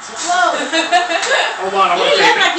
Whoa. Hold on, I want to take